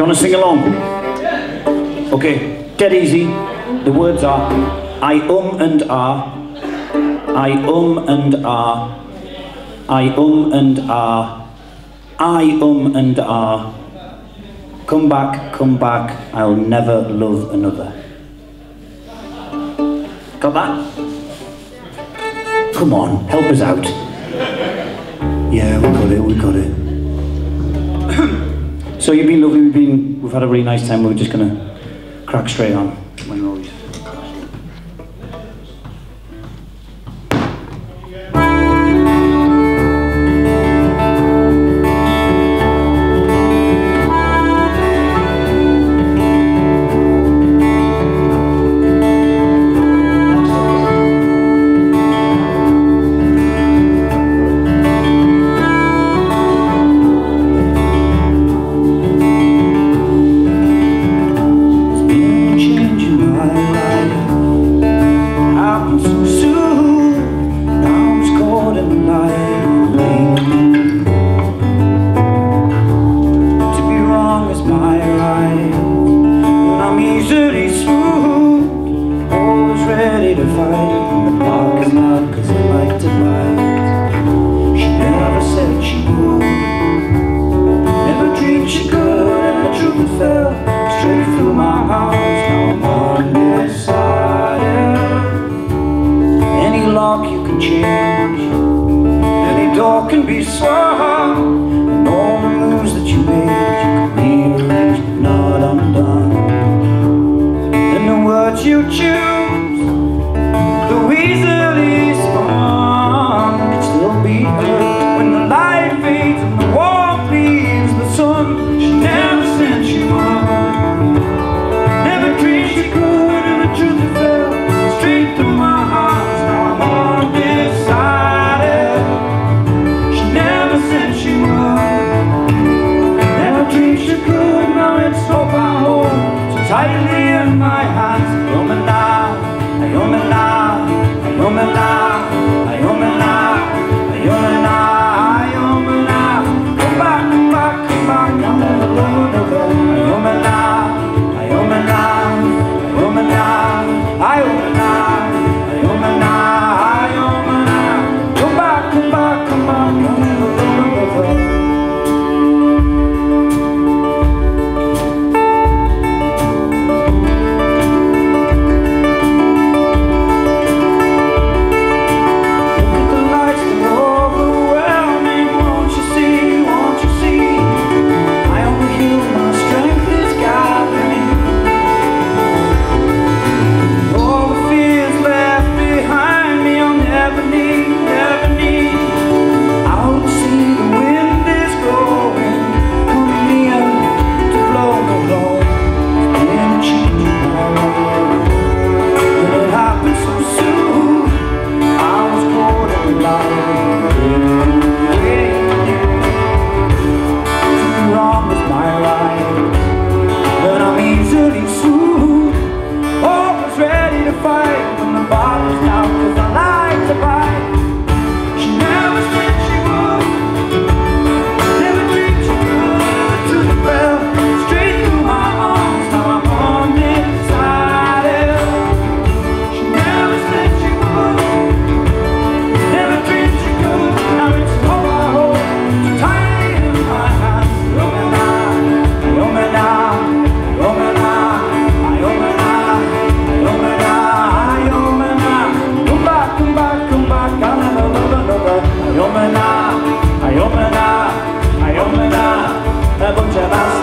you want to sing along? Okay, dead easy. The words are I um and ah, I um and ah, I um and ah, I um and ah. Come back, come back, I'll never love another. Got that? Come on, help us out. Yeah, we got it, we got it. So you've been lovely, we've been, we've had a really nice time, we're just gonna crack straight on. My I'm undecided. Any lock you can change,